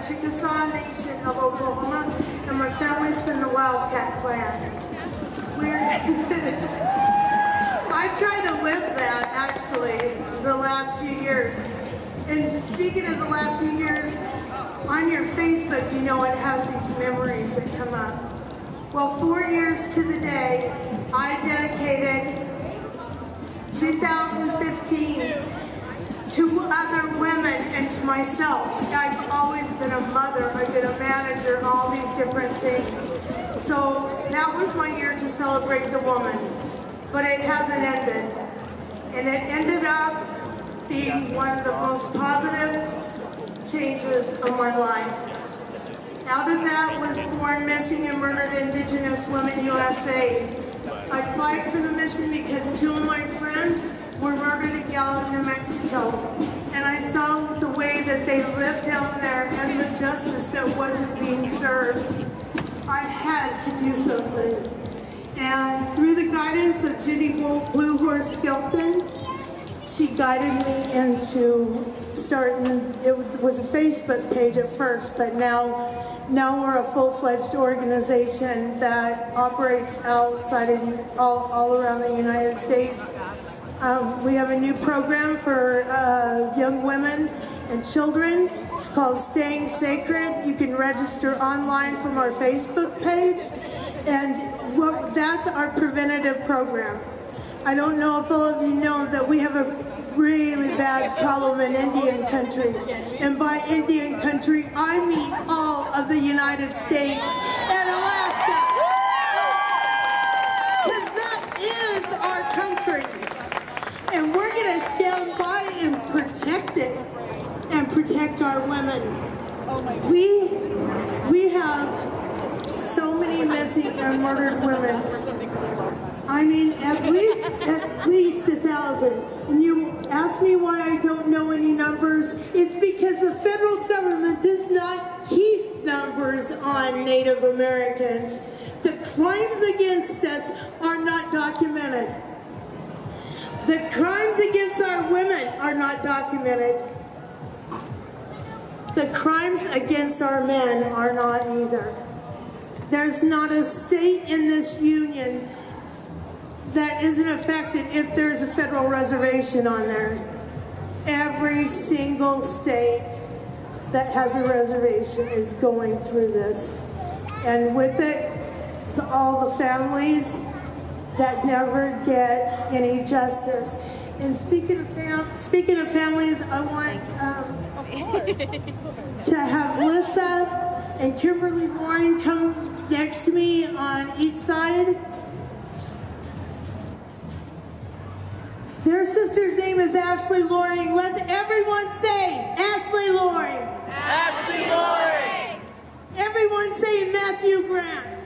Chickasaw Nation of Oklahoma, and my family's from the Wildcat Clan. I tried to live that, actually, the last few years. And speaking of the last few years, on your Facebook, you know, it has these memories that come up. Well, four years to the day, I dedicated 2015 to other women and to myself. I've always been a mother, I've been a manager, all these different things. So that was my year to celebrate the woman. But it hasn't ended. And it ended up being one of the most positive changes of my life. Out of that was born Missing and Murdered Indigenous Women USA. I fight for the missing because two of my friends were murdered in Gallup, New Mexico. And I saw the way that they lived down there and the justice that wasn't being served. I had to do something. And through the guidance of Judy Blue Horse Skelton, she guided me into starting, it was a Facebook page at first, but now, now we're a full-fledged organization that operates outside of all, all around the United States. Um, we have a new program for uh, young women and children. It's called Staying Sacred. You can register online from our Facebook page. And what, that's our preventative program. I don't know if all of you know that we have a really bad problem in Indian country. And by Indian country, I mean all of the United States and Alaska. Because that is our country. And we're going to stand by and protect it and protect our women. We, we have so many missing and murdered women. I mean, at least, at least a thousand. And you ask me why I don't know any numbers. It's because the federal government does not keep numbers on Native Americans. The crimes against us are not documented. The crimes against our women are not documented. The crimes against our men are not either. There's not a state in this union that isn't affected if there's a federal reservation on there. Every single state that has a reservation is going through this. And with it, it's all the families that never get any justice. And speaking of, fam speaking of families, I want um, to have Lissa and Kimberly Warren come next to me on each side. Their sister's name is Ashley Loring. Let's everyone say Ashley Loring. Ashley Loring. Everyone say Matthew Grant.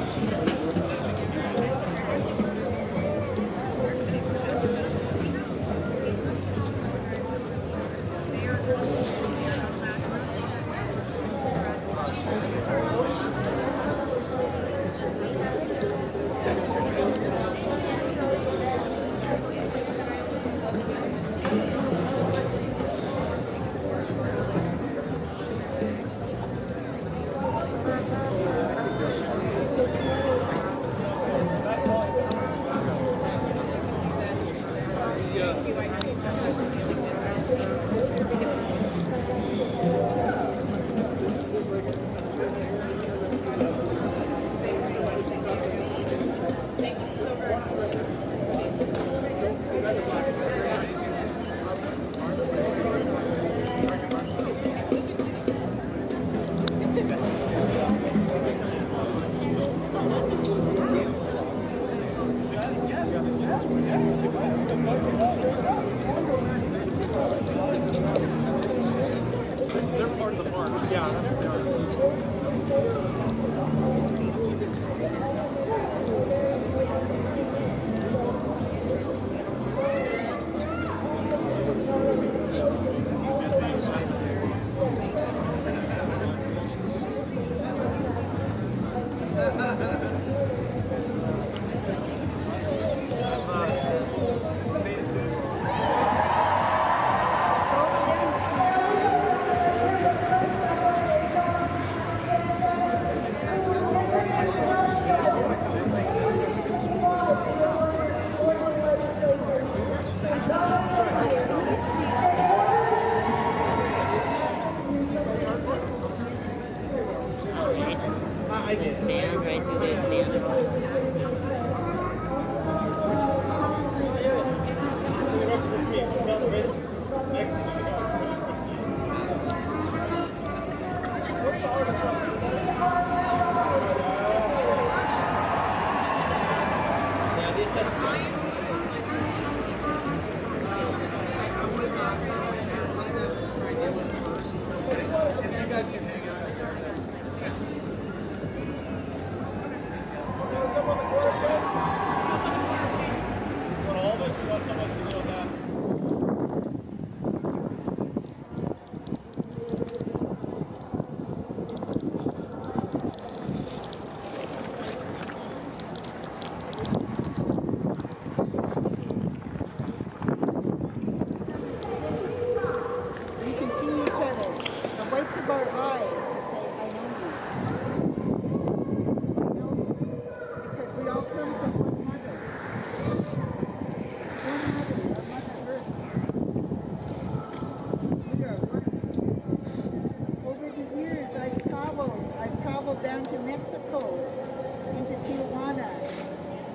Yeah.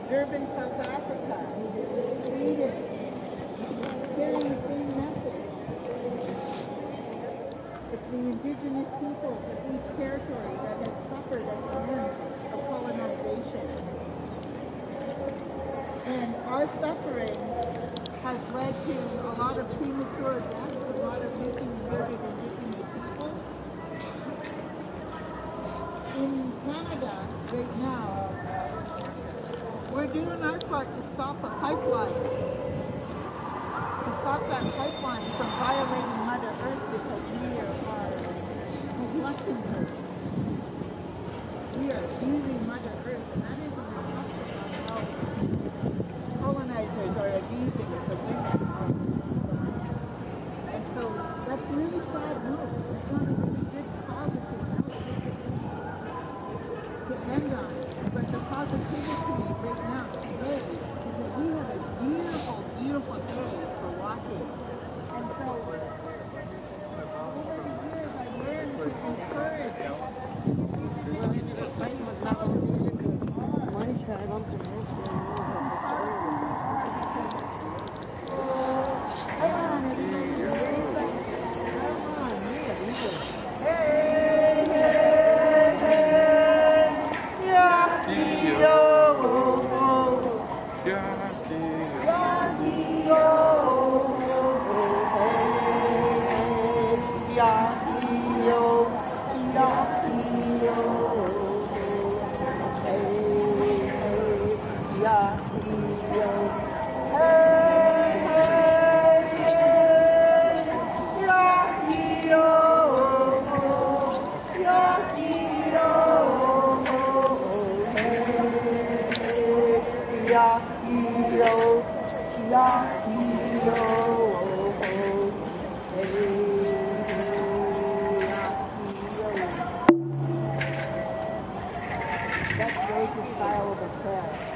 Durban, South Africa, Sweden, carrying the same message. It's the indigenous peoples of each territory that have suffered at the hands of colonization. And our suffering has led to a lot of premature deaths, a lot of missing and murdered indigenous people. In Canada, right now, we're doing our part to stop a pipeline to stop that pipeline from violating Mother Earth because we are, neglecting her. We are abusing style a prayer.